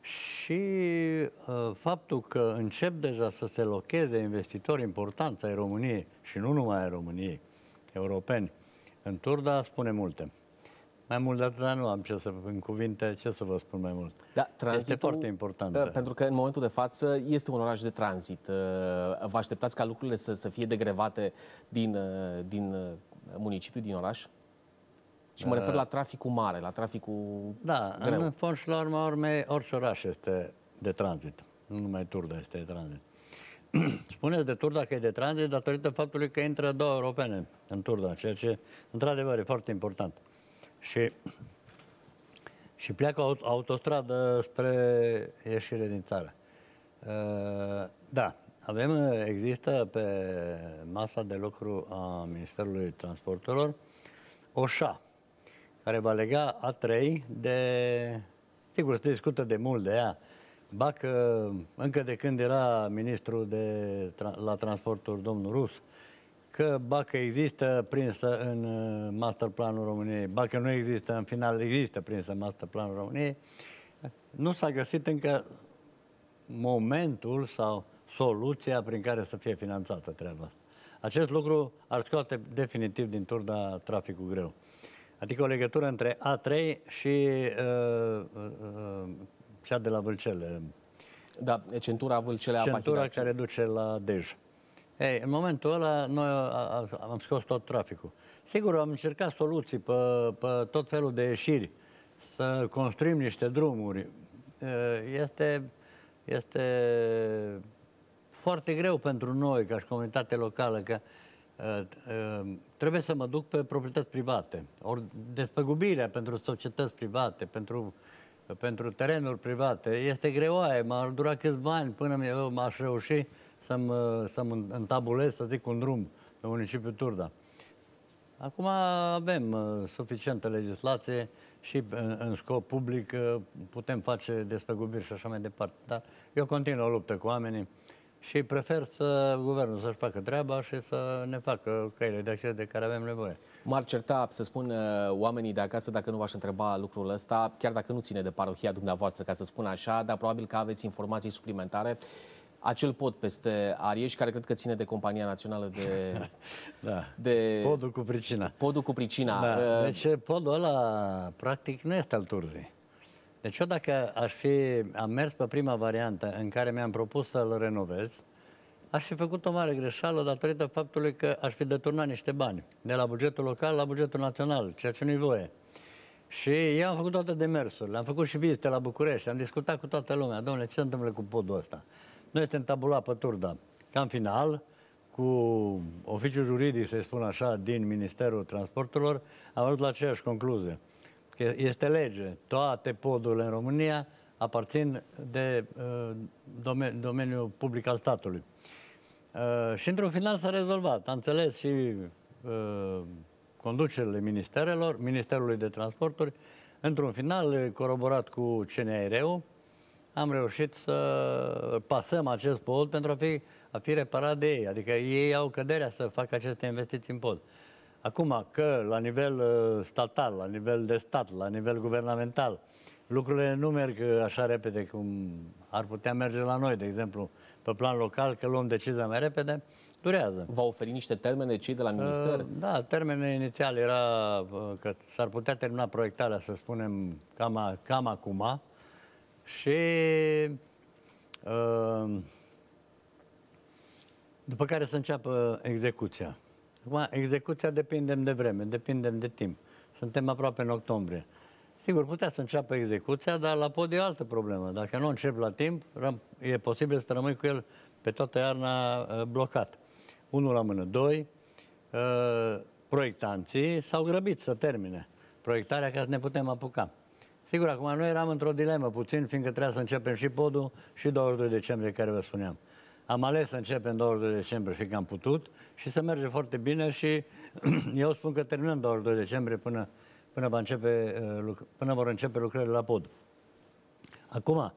și uh, faptul că încep deja să se locheze investitori importanți ai României și nu numai ai României, europeni, în Turda spune multe. Mai mult de atât nu am ce să, în cuvinte, ce să vă spun mai mult. Da, tranzitul, este foarte important. Uh, pentru că în momentul de față este un oraș de tranzit. Uh, vă așteptați ca lucrurile să, să fie degrevate din, uh, din municipiu, din oraș? Și mă refer la traficul mare, la traficul Da, greu. în fond și la urma urmei, orice oraș este de tranzit. Nu numai Turda este de tranzit. <clears throat> spuneți de Turda că e de tranzit datorită faptului că intră două europene în Turda, ceea ce, într-adevăr, e foarte important. Și, și pleacă o autostradă spre ieșire din țară. Uh, da, avem, există pe masa de lucru a Ministerului Transporturilor o șa care va lega A3 de... Sigur, se discută de mult de ea, Bacă, încă de când era ministru de, la transporturi domnul Rus, că Bacă există prinsă în uh, masterplanul României, Bacă nu există, în final există prinsă în masterplanul României, nu s-a găsit încă momentul sau soluția prin care să fie finanțată treaba asta. Acest lucru ar scoate definitiv din turda traficul greu. Adică o legătură între A3 și uh, uh, cea de la Vâlcele. Da, centura Vâlcele Centura care duce la Dej. Ei, în momentul ăla noi am scos tot traficul. Sigur, am încercat soluții pe, pe tot felul de ieșiri, să construim niște drumuri. Este, este foarte greu pentru noi, ca și comunitate locală, că trebuie să mă duc pe proprietăți private. Ori despăgubirea pentru societăți private, pentru pentru terenuri private. Este greoaie, m-ar dura câțiva ani până eu m-aș reuși să-mi, să-mi întabulez, să zic, un drum pe municipiul Turda. Acum avem uh, suficientă legislație și în, în scop public uh, putem face despăgubiri și așa mai departe. Dar eu continuu o luptă cu oamenii și prefer să guvernul să-și facă treaba și să ne facă căile de acces de care avem nevoie. M-ar certa, să spun, uh, oamenii de acasă dacă nu v-aș întreba lucrul ăsta, chiar dacă nu ține de parohia dumneavoastră, ca să spun așa, dar probabil că aveți informații suplimentare. Acel pod peste Arieș, care cred că ține de Compania Națională de... <laughs> da, de... podul cu pricina. Podul cu pricina. Da. Uh... Deci podul ăla, practic, nu este al Turzii. Deci eu dacă aș fi, am mers pe prima variantă în care mi-am propus să-l renovez, aș fi făcut o mare greșeală datorită faptului că aș fi deturnat niște bani de la bugetul local la bugetul național, ceea ce nu-i voie. Și eu am făcut toate demersurile, am făcut și vizite la București, am discutat cu toată lumea, domnule, ce se întâmplă cu podul ăsta? Noi suntem tabulat pe Turda. Ca în final, cu oficiul juridic, să spun așa, din Ministerul Transporturilor, am avut la aceeași concluzie. Că este lege. Toate podurile în România aparțin de uh, domen- domeniul public al statului. Uh, și într-un final s-a rezolvat. Am înțeles și uh, conducerile ministerelor, Ministerului de Transporturi. Într-un final, coroborat cu CNR-ul, am reușit să pasăm acest pod pentru a fi, a fi reparat de ei. Adică ei au căderea să facă aceste investiții în pod. Acum că la nivel uh, statal, la nivel de stat, la nivel guvernamental, lucrurile nu merg așa repede cum ar putea merge la noi, de exemplu, pe plan local, că luăm decizia mai repede, durează. Va oferi niște termene cei de la minister? Uh, da, termenul inițial era uh, că s-ar putea termina proiectarea, să spunem, cam, cam acum și uh, după care să înceapă execuția. Acum, execuția depindem de vreme, depindem de timp. Suntem aproape în octombrie. Sigur, putea să înceapă execuția, dar la pod e o altă problemă. Dacă nu încep la timp, e posibil să rămâi cu el pe toată iarna uh, blocat. Unul la mână. Doi, uh, proiectanții s-au grăbit să termine proiectarea ca să ne putem apuca. Sigur, acum noi eram într-o dilemă puțin, fiindcă trebuia să începem și podul și 22 decembrie, care vă spuneam. Am ales să începem 22 decembrie, fiindcă am putut, și să merge foarte bine și <clears throat> eu spun că terminăm 22 decembrie până până, va începe, uh, până vor începe lucrările la pod. Acum,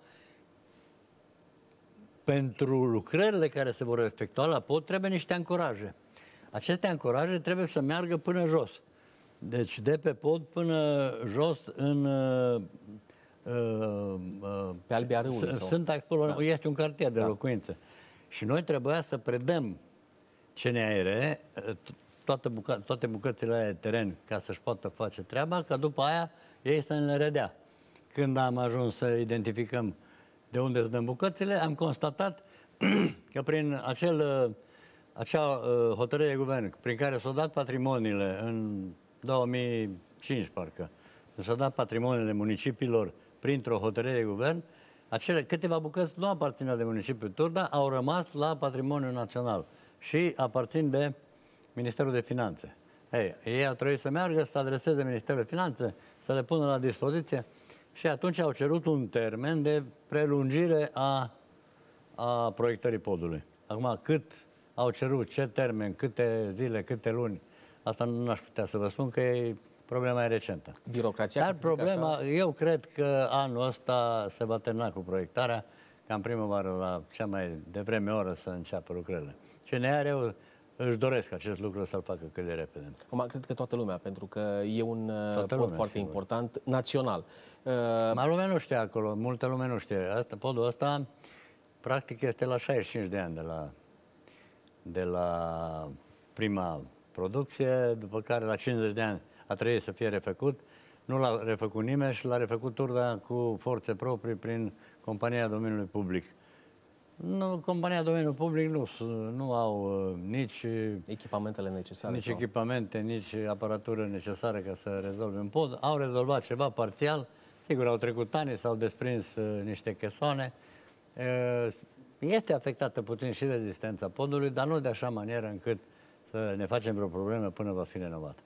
pentru lucrările care se vor efectua la pod, trebuie niște ancoraje. Aceste ancoraje trebuie să meargă până jos. Deci de pe pod până jos în... Uh, uh, pe Albia Râului. Sunt acolo, da. este un cartier de da. locuințe. Și noi trebuia să predăm CNAR toate, bucă- toate bucățile aia de teren ca să-și poată face treaba, ca după aia ei să ne le redea. Când am ajuns să identificăm de unde se dăm bucățile, am constatat <clears throat> că prin acel, acea uh, hotărâre de guvern prin care s-au dat patrimoniile în 2005, parcă, s-au dat patrimoniile municipiilor printr-o hotărâre de guvern, acele câteva bucăți nu aparțin de municipiul Turda, au rămas la Patrimoniul Național și aparțin de Ministerul de Finanțe. Ei, ei au trebuit să meargă, să adreseze Ministerul de Finanțe, să le pună la dispoziție și atunci au cerut un termen de prelungire a, a proiectării podului. Acum, cât au cerut, ce termen, câte zile, câte luni, asta nu aș putea să vă spun că e problema e recentă. Birocrația, Dar să zic problema, așa, eu cred că anul ăsta se va termina cu proiectarea, ca în primăvară, la cea mai devreme oră să înceapă lucrările. CNR eu își doresc acest lucru să-l facă cât de repede. Acum, cred că toată lumea, pentru că e un uh, Toată pod lumea, foarte sigur. important, național. Uh, Mai lumea nu știe acolo, multă lume nu știe. Asta, podul ăsta, practic, este la 65 de ani de la, de la prima producție, după care la 50 de ani a trebuit să fie refăcut. Nu l-a refăcut nimeni și l-a refăcut Turda cu forțe proprii prin compania domeniului public. Nu, compania domeniului public nu, s- nu au uh, nici Echipamentele necesare. nici sau- echipamente, nici aparatură necesară ca să rezolve un pod. Au rezolvat ceva parțial. Sigur, au trecut ani, s-au desprins uh, niște chesoane. Uh, este afectată puțin și rezistența podului, dar nu de așa manieră încât să ne facem vreo problemă până va fi renovat.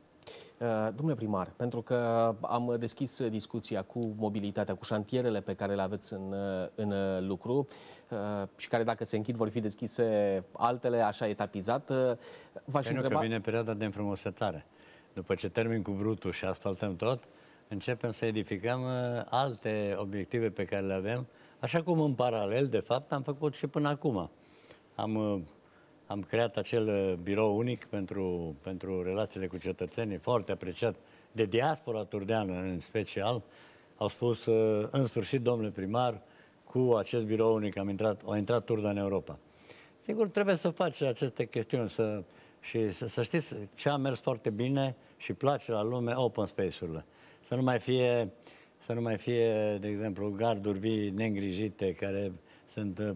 Uh, Domnule primar, pentru că am deschis discuția cu mobilitatea, cu șantierele pe care le aveți în, uh, în uh, lucru uh, și care dacă se închid vor fi deschise altele, așa etapizat, uh, v-aș Pentru întreba... că vine perioada de înfrumusețare. După ce termin cu brutul și asfaltăm tot, începem să edificăm uh, alte obiective pe care le avem, așa cum în paralel, de fapt, am făcut și până acum. Am, uh, am creat acel uh, birou unic pentru, pentru relațiile cu cetățenii, foarte apreciat de diaspora turdeană în special. Au spus, uh, în sfârșit, domnule primar, cu acest birou unic am intrat, a intrat Turda în Europa. Sigur, trebuie să faci aceste chestiuni să, și să, să știți ce a mers foarte bine și place la lume open space-urile. Să nu mai fie, să nu mai fie, de exemplu, garduri vii neîngrijite care sunt uh,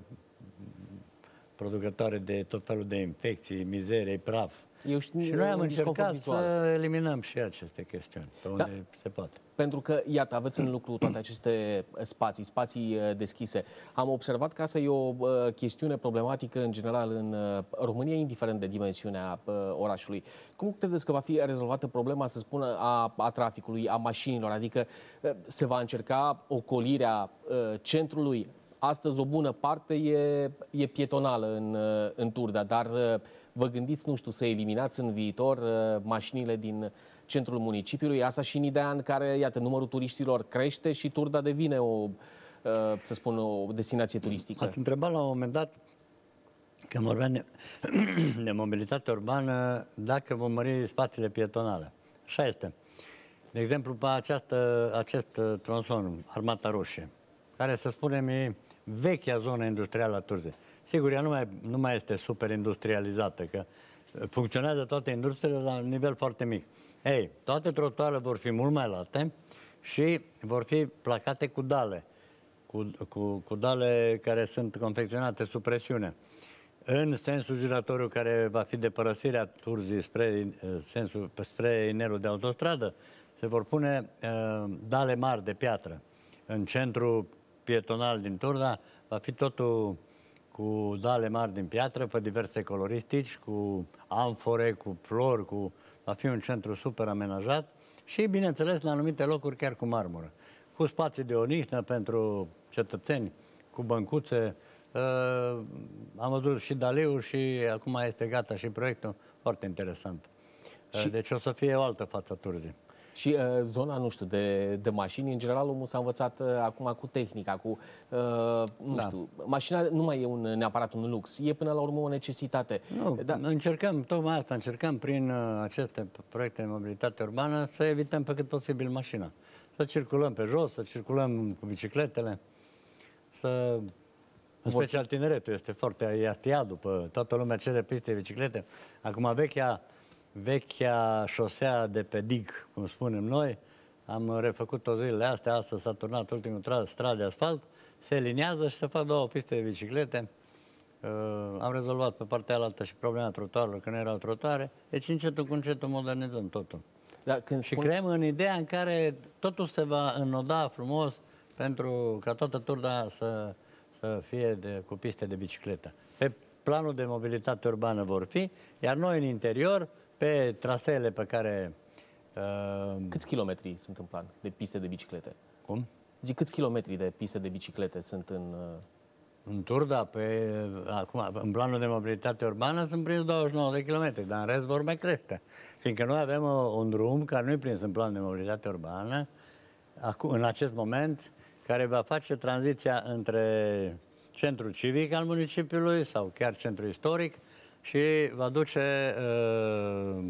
producătoare de tot felul de infecții, mizerie, praf. Eu știu, și noi am un disconfort încercat vizual. să eliminăm și aceste chestiuni, pe unde se poate. Pentru că, iată, aveți în lucru toate aceste spații, spații uh, deschise. Am observat că asta e o uh, chestiune problematică în general în uh, România, indiferent de dimensiunea uh, orașului. Cum credeți că va fi rezolvată problema, să spună, a, a traficului, a mașinilor? Adică uh, se va încerca ocolirea uh, centrului Astăzi o bună parte e, e pietonală în, uh, în Turda, dar uh, vă gândiți, nu știu, să eliminați în viitor uh, mașinile din centrul municipiului, asta și în ideea în care, iată, numărul turiștilor crește și Turda devine o, uh, să spun, o destinație turistică. Ați întrebat la un moment dat, când vorbeam de, <clears throat> de mobilitate urbană, dacă vom mări spațiile pietonale. Așa este. De exemplu, pe această, acest uh, tronson, Armata Roșie, care, să spunem, e vechea zonă industrială a Turzei. Sigur, ea nu mai, nu mai este super industrializată, că uh, funcționează toate industriile la un nivel foarte mic. Ei, toate trotuarele vor fi mult mai late și vor fi placate cu dale cu, cu, cu dale care sunt confecționate sub presiune. În sensul giratoriu care va fi de părăsirea Turzii spre, uh, sensul, spre inelul de autostradă, se vor pune uh, dale mari de piatră. În centru pietonal din Turda va fi totul cu dale mari din piatră, pe diverse coloristici, cu amfore, cu flori, cu... va fi un centru super amenajat și, bineînțeles, la anumite locuri chiar cu marmură cu spații de onihnă pentru cetățeni, cu băncuțe. Uh, am văzut și Daliu și acum este gata și proiectul, foarte interesant. Uh, Și- Deci o să fie o altă față Turzii. Și uh, zona, nu știu, de, de mașini, în general, omul s-a învățat uh, acum cu tehnica, cu, uh, nu Da. știu, mașina nu mai e un, neapărat un lux, e până la urmă o necesitate. Nu, Da, da. încercăm, tocmai asta, încercăm prin uh, aceste proiecte de mobilitate urbană să evităm pe cât posibil mașina. Să circulăm pe jos, să circulăm cu bicicletele, să... În Vor special tineretul este foarte iatiat după toată lumea cere piste de biciclete. Acum vechea, vechea șosea de pe dig, cum spunem noi, am refăcut-o zilele astea, astăzi s-a turnat ultimul tra- strat de asfalt, se liniază și se fac două piste de biciclete. Uh, am rezolvat pe partea alaltă și problema trotuarelor, că nu erau trotuare. Deci încetul cu încetul modernizăm totul. da, când Și spun... creăm în ideea în care totul se va înnoda frumos pentru ca toată turda să, să fie de, cu piste de bicicletă. Pe planul de mobilitate urbană vor fi, iar noi în interior, pe traseele pe care... Uh, câți kilometri sunt în plan de piste de biciclete? Cum? Zic, câți kilometri de piste de biciclete sunt în... Uh... În Turda, pe, acum, în planul de mobilitate urbană sunt prins 29 de kilometri, dar în rest vor mai crește. Fiindcă noi avem o, uh, un drum care nu e prins în planul de mobilitate urbană, acum, în acest moment, care va face tranziția între centrul civic al municipiului sau chiar centrul istoric și va duce, uh,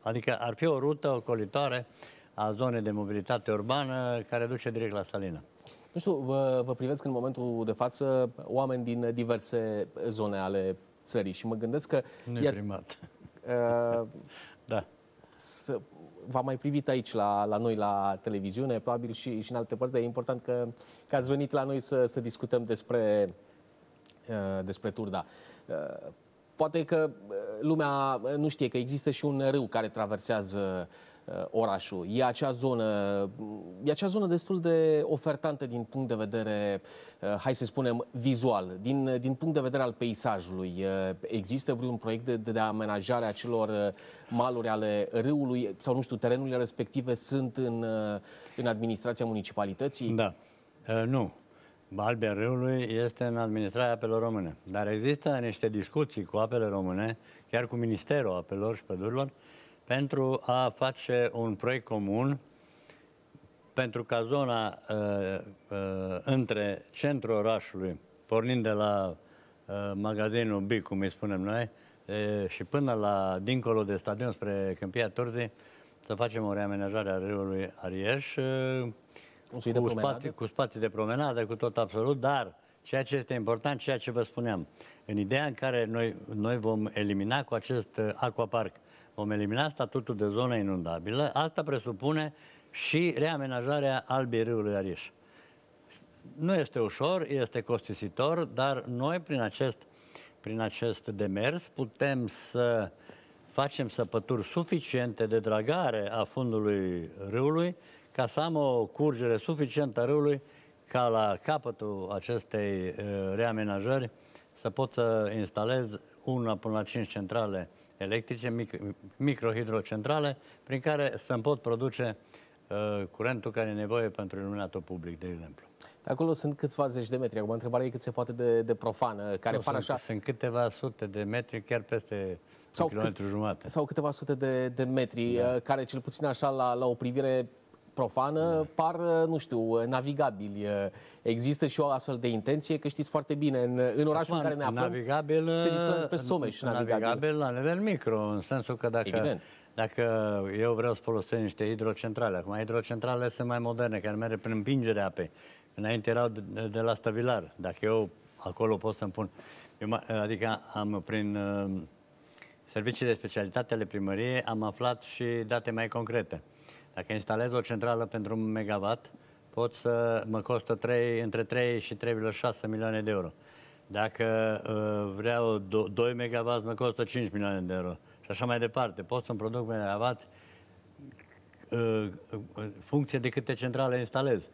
adică ar fi o rută ocolitoare a zonei de mobilitate urbană care duce direct la Salina. Nu știu, vă, vă privesc în momentul de față oameni din diverse zone ale țării și mă gândesc că... Nu e primat. Uh, <laughs> da. Să, v-am mai privit aici la, la noi la televiziune, probabil și, și în alte părți, dar e important că, că ați venit la noi să, să discutăm despre, uh, despre Turda. Uh, poate că uh, lumea nu știe că există și un râu care traversează Uh, orașul. E acea zonă, e acea zonă destul de ofertantă din punct de vedere, uh, hai să spunem, vizual, din, din punct de vedere al peisajului. Uh, există vreun proiect de, de amenajare a celor maluri ale râului sau, nu știu, terenurile respective sunt în, în administrația municipalității? Da. Nu. Albia Râului este în administrarea apelor române. Dar există niște discuții cu apele române, chiar cu Ministerul Apelor și Pădurilor, pentru a face un proiect comun pentru ca zona uh, uh, între centrul orașului, pornind de la uh, magazinul B, cum îi spunem noi, uh, și până la dincolo de stadion spre Câmpia Turzii, să facem o reamenajare a râului Arieș, uh, cu, spații, cu spații de promenadă, cu tot absolut, dar ceea ce este important, ceea ce vă spuneam, în ideea în care noi, noi vom elimina cu acest uh, aquapark vom elimina statutul de zonă inundabilă, asta presupune și reamenajarea albii râului Ariș. Nu este ușor, este costisitor, dar noi prin acest, prin acest demers putem să facem săpături suficiente de dragare a fundului râului ca să am o curgere suficientă a râului ca la capătul acestei uh, reamenajări să pot să instalez una până la cinci centrale electrice, mic, microhidrocentrale, prin care să pot produce uh, curentul care e nevoie pentru iluminatul public, de exemplu. Acolo sunt câțiva zeci de metri. Acum întrebarea e cât se poate de, de profană, care nu, par sunt, așa... Sunt câteva sute de metri, chiar peste sau un kilometru cât, jumate. Sau câteva sute de, de metri, da. Uh, care cel puțin așa la, la o privire profană da. par, uh, nu știu, navigabili. Există și o astfel de intenție, că știți foarte bine, în, în orașul Acum, în care ne aflăm, navigabil, se discută despre Someș. Navigabil. navigabil la nivel micro, în sensul că dacă, Evident. dacă eu vreau să folosesc niște hidrocentrale, acum hidrocentrale sunt mai moderne, care merg prin împingerea apei. Înainte erau de, de la stabilar. Dacă eu acolo pot să-mi pun... Eu, adică am prin uh, serviciile de specialitate ale primăriei am aflat și date mai concrete. Dacă instalez o centrală pentru un megawatt, pot să mă costă 3, între 3 și 3,6 milioane de euro. Dacă uh, vreau 2 MW, mă costă 5 milioane de euro. Și așa mai departe. Pot să-mi produc megawatt uh, funcție de câte centrale instalez.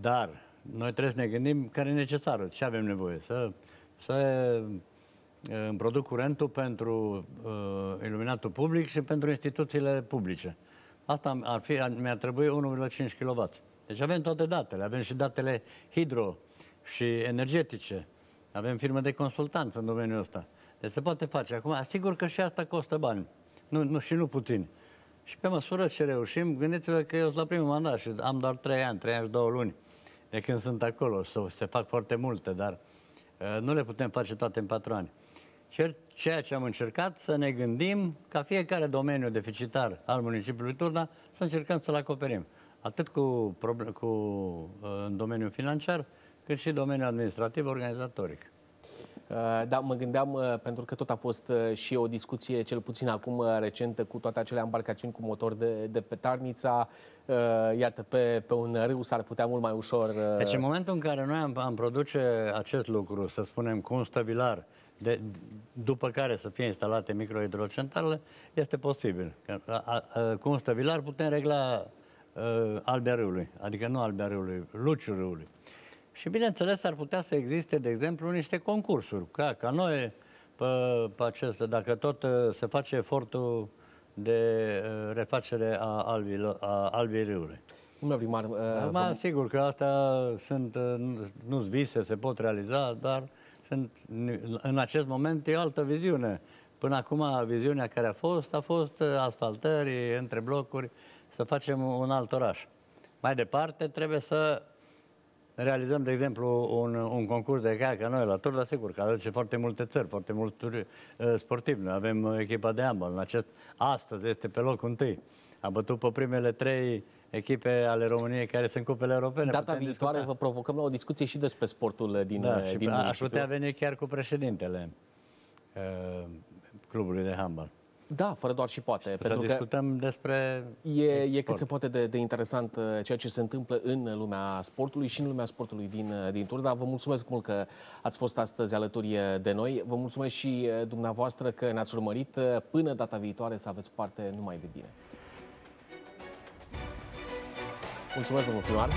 Dar noi trebuie să ne gândim care e necesară, ce avem nevoie. Să, să uh, îmi produc curentul pentru uh, iluminatul public și pentru instituțiile publice. Asta ar fi, mi-ar trebui 1,5 kW. Deci avem toate datele, avem și datele hidro și energetice. Avem firme de consultanță în domeniul ăsta. Deci se poate face. Acum, asigur că și asta costă bani. Nu, nu, și nu puțin. Și pe măsură ce reușim, gândiți-vă că eu sunt la primul mandat și am doar trei ani, trei ani și două luni de când sunt acolo. Se fac foarte multe, dar uh, nu le putem face toate în patru ani. Ceea ce am încercat să ne gândim ca fiecare domeniu deficitar al municipiului Turda să încercăm să-l acoperim. Atât cu, cu, uh, în domeniul financiar, cât și în domeniul administrativ, organizatoric. Uh, da, mă gândeam, uh, pentru că tot a fost și o discuție, cel puțin acum recentă, cu toate acele embarcațiuni cu motor de, de pe Tarnița. Iată, pe, pe un râu s-ar putea mult mai ușor... Deci în momentul în care noi am, am produce acest lucru, să spunem, cu un stăvilar, de, după care să fie instalate microhidrocentrale, este posibil. Că, a, a, cu un stăvilar putem regla uh, Albia Râului, adică nu Albia Râului, Luciu Râului. Și bineînțeles ar putea să existe, de exemplu, niște concursuri, ca, ca noi pe, pe acesta, dacă tot uh, se face efortul de uh, refacere a Albii, a Albii Râului. Domnule primar, uh, Acum, vă- sigur că astea sunt, uh, nu- nu-s vise, se pot realiza, dar sunt, în acest moment e altă viziune. Până acum, viziunea care a fost, a fost uh, asfaltări între blocuri, să facem un alt oraș. Mai departe, trebuie să realizăm, de exemplu, un, un concurs de caiac ca noi la Tur, dar sigur că aduce foarte multe țări, foarte mulți turi, uh, sportivi. Noi avem uh, echipa de handbal. În acest, astăzi este pe locul întâi. A bătut pe primele trei echipe ale României care sunt cupele europene. data Putem viitoare discuta. vă provocăm la o discuție și despre sportul din, da, uh, și din a- aș municipiu. putea veni chiar cu președintele uh, clubului de handbal. Da, fără doar și poate. Să pentru că discutăm despre E, e cât sport. se poate de, de interesant uh, ceea ce se întâmplă în lumea sportului și în lumea sportului din, uh, din Turda. Vă mulțumesc mult că ați fost astăzi alături uh, de noi. Vă mulțumesc și uh, dumneavoastră că ne-ați urmărit. Uh, Până data viitoare să aveți parte numai de bine. Mulțumesc, domnul primar.